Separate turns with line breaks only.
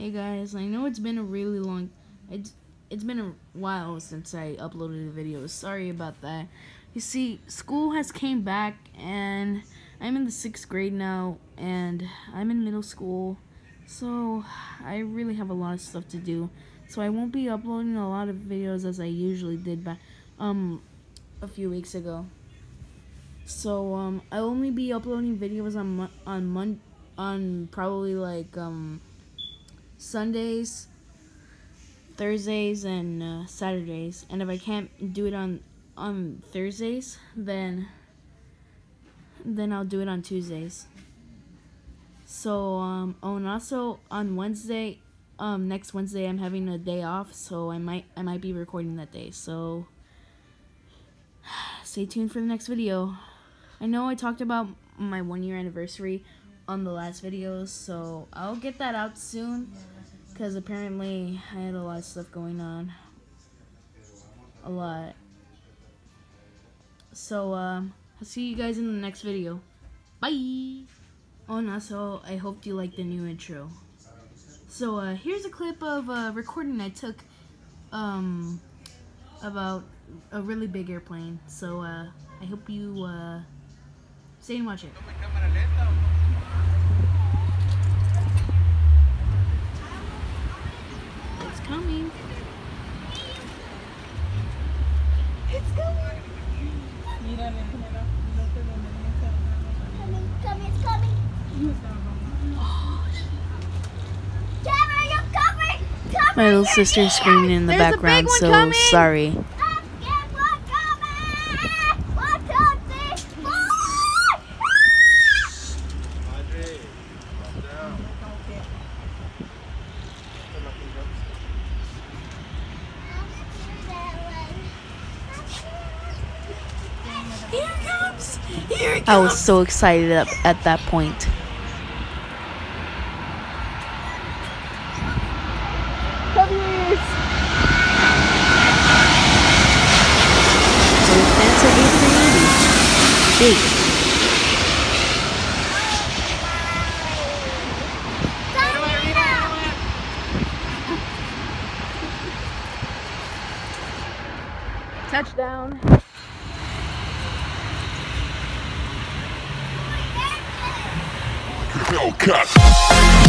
Hey guys, I know it's been a really long it's it's been a while since I uploaded a video. Sorry about that. You see, school has came back and I'm in the 6th grade now and I'm in middle school. So, I really have a lot of stuff to do. So, I won't be uploading a lot of videos as I usually did back um a few weeks ago. So, um I'll only be uploading videos on on mon on probably like um Sundays, Thursdays, and uh, Saturdays. And if I can't do it on on Thursdays, then then I'll do it on Tuesdays. So um oh and also on Wednesday, um next Wednesday I'm having a day off, so I might I might be recording that day. So stay tuned for the next video. I know I talked about my one year anniversary on the last videos, so I'll get that out soon. Because apparently I had a lot of stuff going on. A lot. So, um, I'll see you guys in the next video. Bye! Oh, and also, I hope you liked the new intro. So, uh, here's a clip of a recording I took, um, about a really big airplane. So, uh, I hope you, uh, stay and watch it. It's coming.
It's coming. Coming, coming, it's coming. Camera, you're coming. Coming.
My little sister screaming in the
There's
background, so
coming.
sorry.
Let's get one coming. One, two, three, four. Here it comes. Here it
I was so excited at, at that point.
Come here.
So that's a A380. Big. Touchdown.
Hellcat.